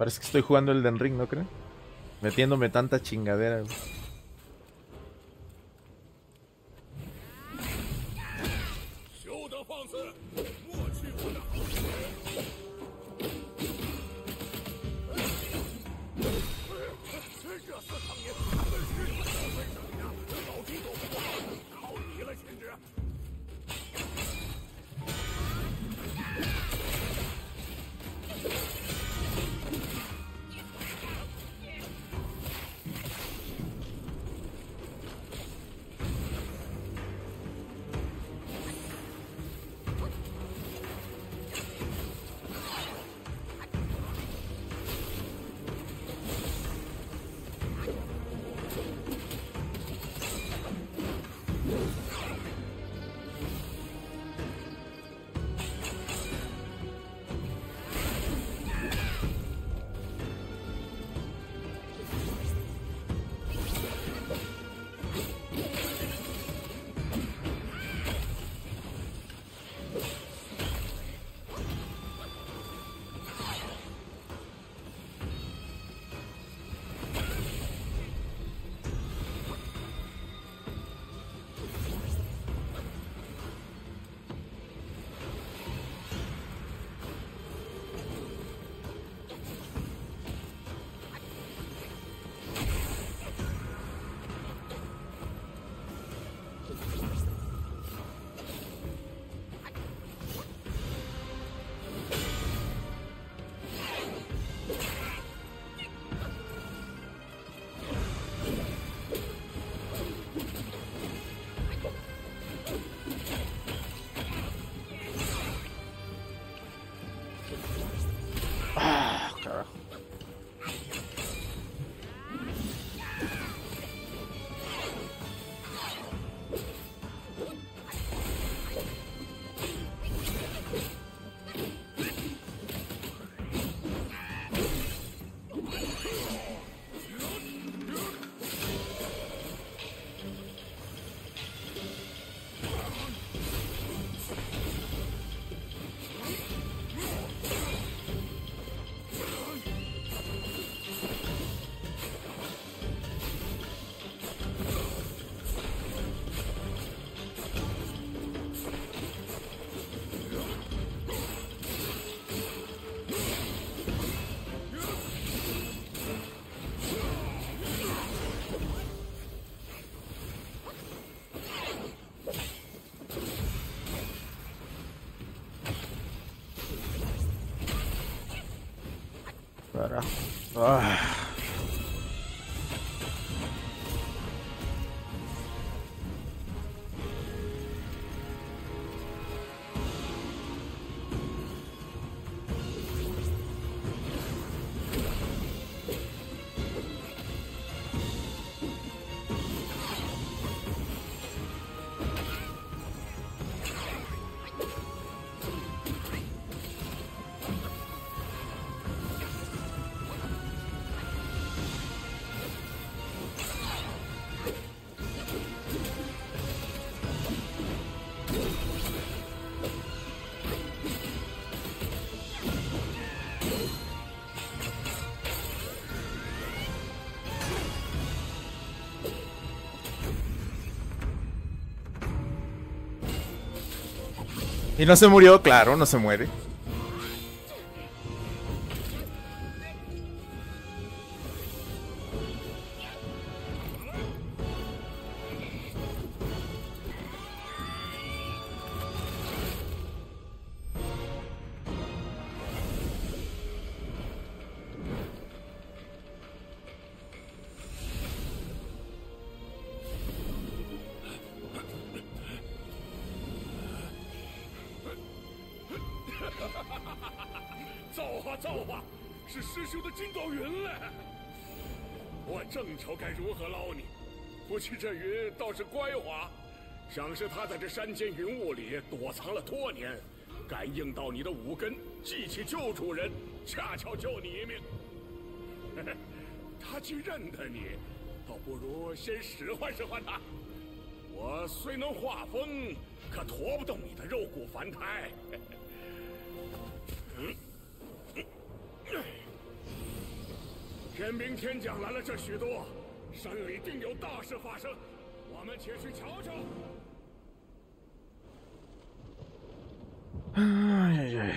Parece que estoy jugando el Den Ring, ¿no creen? Metiéndome tanta chingadera. her. 哎 Y no se murió, claro, no se muere. “造化造化，是师兄的金斗云嘞！我正愁该如何捞你，不去这云倒是乖滑，想是他在这山间云雾里躲藏了多年，感应到你的五根，记起救主人，恰巧救你一命。他既认得你，倒不如先使唤使唤他。我虽能化风，可驮不动你的肉骨凡胎。天兵天将来了这许多，山里定有大事发生，我们且去瞧瞧。哎